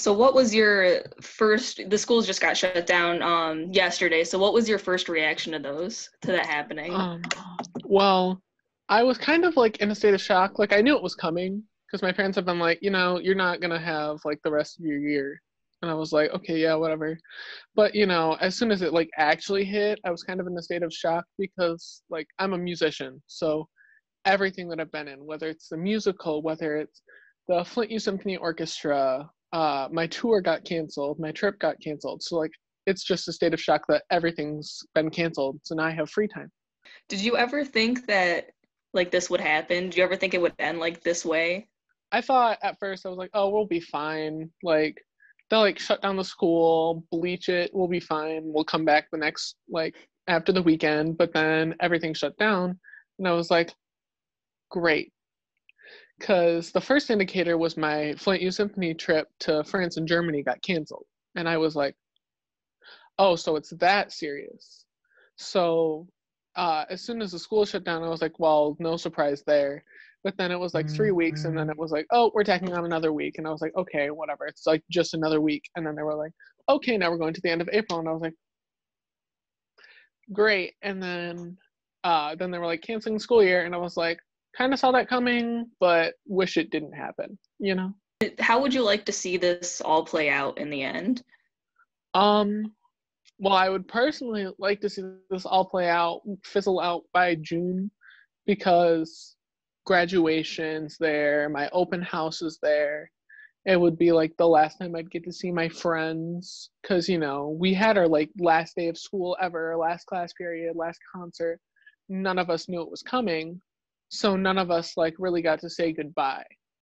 So what was your first the schools just got shut down um yesterday. So what was your first reaction to those to that happening? Um, well, I was kind of like in a state of shock. Like I knew it was coming because my parents have been like, you know, you're not gonna have like the rest of your year. And I was like, okay, yeah, whatever. But you know, as soon as it like actually hit, I was kind of in a state of shock because like I'm a musician, so everything that I've been in, whether it's the musical, whether it's the Flint Youth Symphony Orchestra, uh, my tour got canceled, my trip got canceled. So like it's just a state of shock that everything's been canceled. So now I have free time. Did you ever think that like this would happen? Did you ever think it would end like this way? I thought at first I was like, oh, we'll be fine. Like they'll like shut down the school, bleach it, we'll be fine. We'll come back the next like after the weekend. But then everything shut down, and I was like, great. Because the first indicator was my Flint Youth Symphony trip to France and Germany got canceled. And I was like, oh, so it's that serious. So uh, as soon as the school shut down, I was like, well, no surprise there. But then it was like three weeks, and then it was like, oh, we're tacking on another week. And I was like, okay, whatever. It's like just another week. And then they were like, okay, now we're going to the end of April. And I was like, great. And then uh, then they were like canceling school year. And I was like, kind of saw that coming, but wish it didn't happen, you know? How would you like to see this all play out in the end? Um, well, I would personally like to see this all play out, fizzle out by June, because graduation's there, my open house is there. It would be like the last time I'd get to see my friends, because you know we had our like last day of school ever, last class period, last concert. None of us knew it was coming, so none of us like really got to say goodbye.